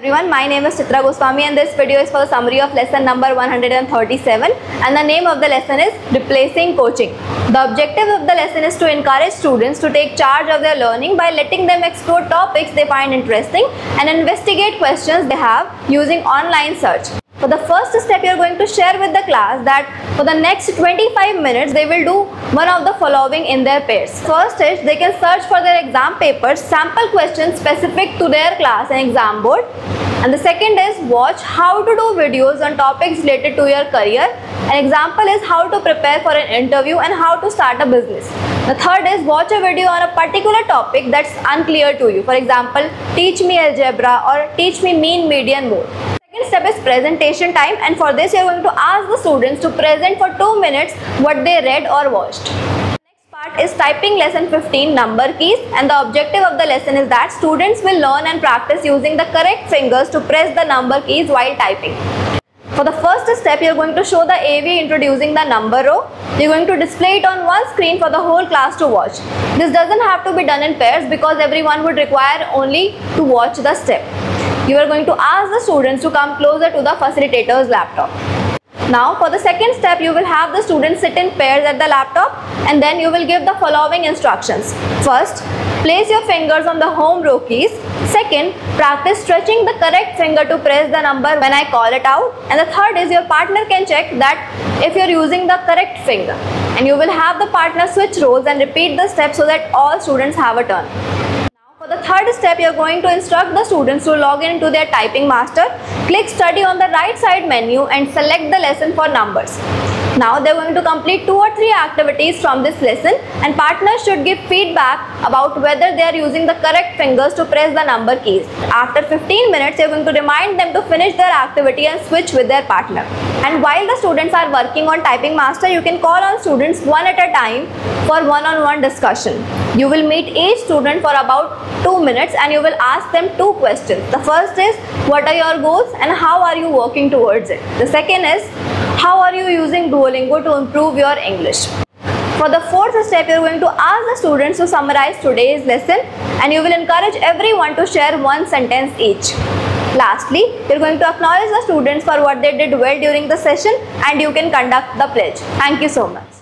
everyone, my name is Chitra Goswami and this video is for the summary of lesson number 137 and the name of the lesson is Replacing Coaching. The objective of the lesson is to encourage students to take charge of their learning by letting them explore topics they find interesting and investigate questions they have using online search. For the first step, you are going to share with the class that for the next 25 minutes, they will do one of the following in their pairs. First is they can search for their exam papers, sample questions specific to their class and exam board. And the second is watch how to do videos on topics related to your career. An example is how to prepare for an interview and how to start a business. The third is watch a video on a particular topic that's unclear to you. For example, teach me algebra or teach me mean, median, mode. Step is presentation time and for this you are going to ask the students to present for 2 minutes what they read or watched. Next part is typing lesson 15 number keys and the objective of the lesson is that students will learn and practice using the correct fingers to press the number keys while typing. For the first step, you are going to show the AV introducing the number row. You are going to display it on one screen for the whole class to watch. This doesn't have to be done in pairs because everyone would require only to watch the step. You are going to ask the students to come closer to the facilitator's laptop. Now for the second step you will have the students sit in pairs at the laptop and then you will give the following instructions. First, place your fingers on the home row keys. Second, practice stretching the correct finger to press the number when I call it out. And the third is your partner can check that if you are using the correct finger. And you will have the partner switch roles and repeat the steps so that all students have a turn. Third step, you are going to instruct the students to log in into their typing master. Click study on the right side menu and select the lesson for numbers. Now they are going to complete two or three activities from this lesson and partners should give feedback about whether they are using the correct fingers to press the number keys. After 15 minutes, you are going to remind them to finish their activity and switch with their partner. And while the students are working on typing master, you can call on students one at a time for one-on-one -on -one discussion. You will meet each student for about 2 minutes and you will ask them two questions. The first is what are your goals and how are you working towards it. The second is how are you using Duolingo to improve your English. For the fourth step, you are going to ask the students to summarize today's lesson and you will encourage everyone to share one sentence each. Lastly, you are going to acknowledge the students for what they did well during the session and you can conduct the pledge. Thank you so much.